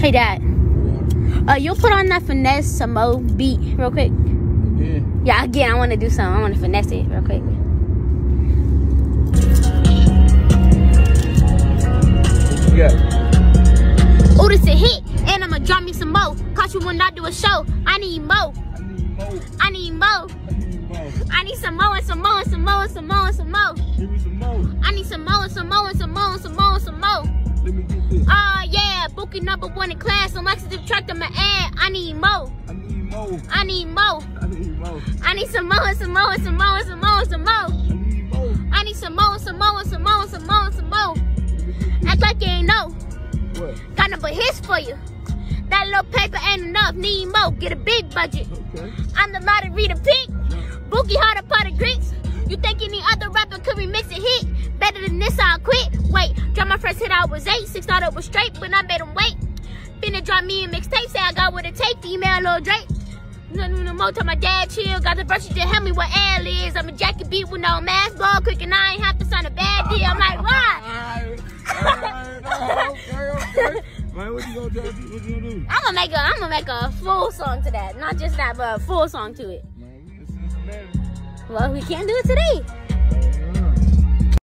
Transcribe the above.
Hey, Dad. Uh, you'll put on that finesse some mo beat real quick. Yeah. Yeah, again, I want to do something. I want to finesse it real quick. What you got? Oh, this a hit, and I'ma drop me some mo. Caught you when I do a show. I need mo. I need more. I need mo. I need more. I need some mo and some mo and some mo and some mo and some mo. Give me some more. I need some mo and some mo and some mo and some mo and some mo. Let me yeah, number one in class. I'm actually subtracting my ad. I need mo. I need more. I need mo. I need more. I need some mo and some mo and some mo and some mo and some mo. I need more. I need some mo and some mo and some mo and some mo and some mo. Let me get Act like you ain't know. What? Got number hits for you. That little paper ain't enough. Need mo. Get a big budget. Okay. I'm the lottery to pick. Bookie hard a pot of grits. You think any other rapper could remix a hit? Better than this, I'll quit. First hit, I was eight. Six thought it was straight, but I made him wait. Finna drop me a mixtape, say I got what it take. Email Lil Drake. No, no, no more time my dad chill. Got the brush to help me what L is. I'm a jacket beat with no mask, ball quick, and I ain't have to sign a bad deal. I'm like, why? Alright, alright, okay, okay. Man, what you gonna do? What you gonna do? I'm gonna make a, I'm gonna make a full song to that. Not just that, but a full song to it. Man, we just man. Well, we can't do it today.